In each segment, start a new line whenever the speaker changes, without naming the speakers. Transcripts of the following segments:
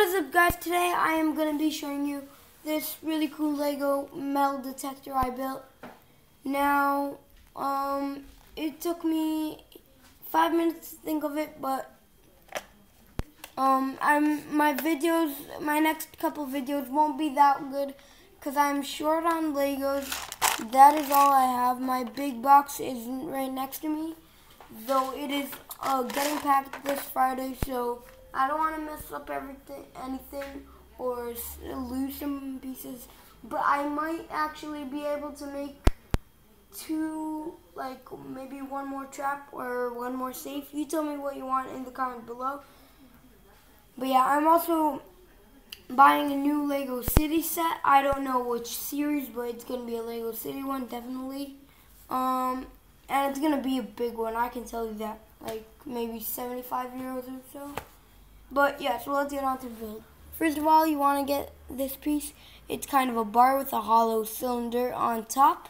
What is up guys? Today I am going to be showing you this really cool Lego metal detector I built. Now, um, it took me five minutes to think of it, but um, I'm my videos, my next couple videos won't be that good because I'm short on Legos. That is all I have. My big box is right next to me, though it is uh, getting packed this Friday, so I don't want to mess up everything, anything, or lose some pieces. But I might actually be able to make two, like maybe one more trap or one more safe. You tell me what you want in the comment below. But yeah, I'm also buying a new Lego City set. I don't know which series, but it's gonna be a Lego City one, definitely. Um, and it's gonna be a big one. I can tell you that, like maybe 75 euros or so. But yeah, so let's get on to the build. First of all, you want to get this piece. It's kind of a bar with a hollow cylinder on top.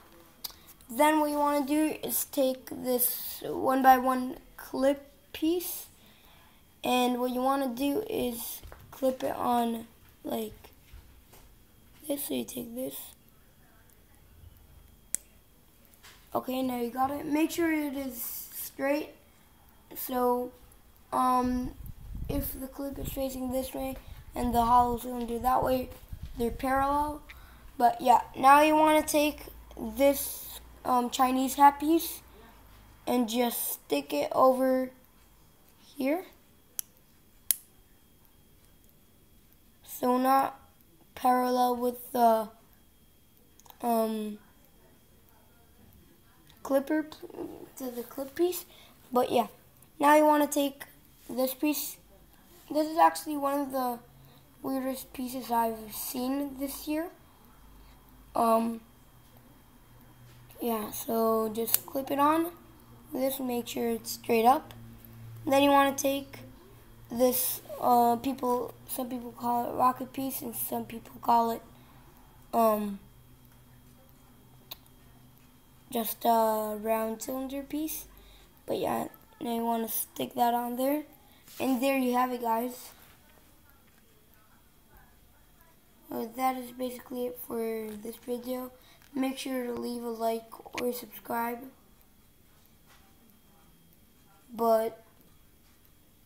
Then what you want to do is take this one by one clip piece. And what you want to do is clip it on like this. So you take this. Okay, now you got it. Make sure it is straight. So, um, if the clip is facing this way and the hollow cylinder that way, they're parallel. But yeah, now you want to take this um, Chinese hat piece and just stick it over here. So not parallel with the um, clipper to the clip piece. But yeah, now you want to take this piece this is actually one of the weirdest pieces I've seen this year. Um, yeah, so just clip it on. This make sure it's straight up. Then you want to take this. Uh, people, some people call it rocket piece, and some people call it um, just a round cylinder piece. But yeah, now you want to stick that on there. And there you have it, guys. Well, that is basically it for this video. Make sure to leave a like or subscribe. But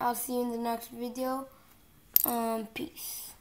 I'll see you in the next video. Um, peace.